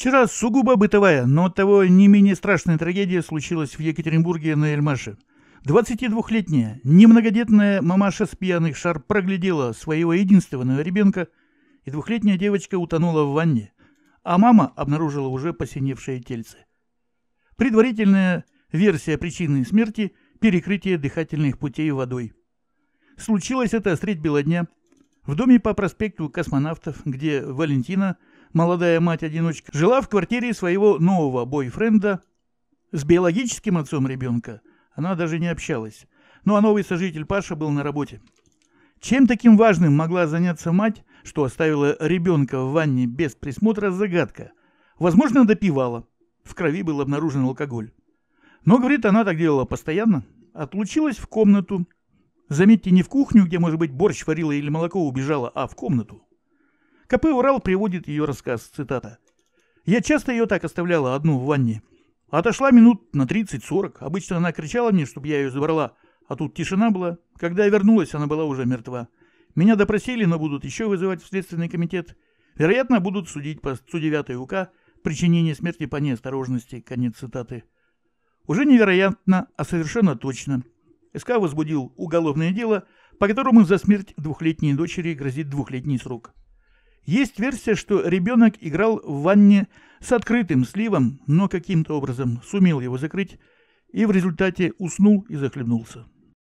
Вчера сугубо бытовая, но оттого не менее страшная трагедия случилась в Екатеринбурге на Эльмаше. 22-летняя, немногодетная мамаша с пьяных шар проглядела своего единственного ребенка, и двухлетняя девочка утонула в ванне, а мама обнаружила уже посиневшее тельце. Предварительная версия причины смерти – перекрытие дыхательных путей водой. Случилось это средь бела дня в доме по проспекту Космонавтов, где Валентина, молодая мать-одиночка, жила в квартире своего нового бойфренда с биологическим отцом ребенка. Она даже не общалась. Ну а новый сожитель Паша был на работе. Чем таким важным могла заняться мать, что оставила ребенка в ванне без присмотра, загадка. Возможно, допивала. В крови был обнаружен алкоголь. Но, говорит, она так делала постоянно. Отлучилась в комнату. Заметьте, не в кухню, где, может быть, борщ варила или молоко убежала, а в комнату. КП «Урал» приводит ее рассказ, цитата. «Я часто ее так оставляла одну в ванне. Отошла минут на 30-40. Обычно она кричала мне, чтобы я ее забрала, а тут тишина была. Когда я вернулась, она была уже мертва. Меня допросили, но будут еще вызывать в Следственный комитет. Вероятно, будут судить по 109 УК причинение смерти по неосторожности. Конец цитаты. Уже невероятно, а совершенно точно. СК возбудил уголовное дело, по которому за смерть двухлетней дочери грозит двухлетний срок. Есть версия, что ребенок играл в ванне с открытым сливом, но каким-то образом сумел его закрыть и в результате уснул и захлебнулся.